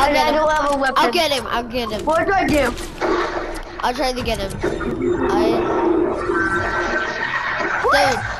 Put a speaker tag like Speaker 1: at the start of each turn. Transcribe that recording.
Speaker 1: I'll get him. I'll get him. I'll get him.
Speaker 2: What do I do?
Speaker 1: I'll try to get him. I. Dude.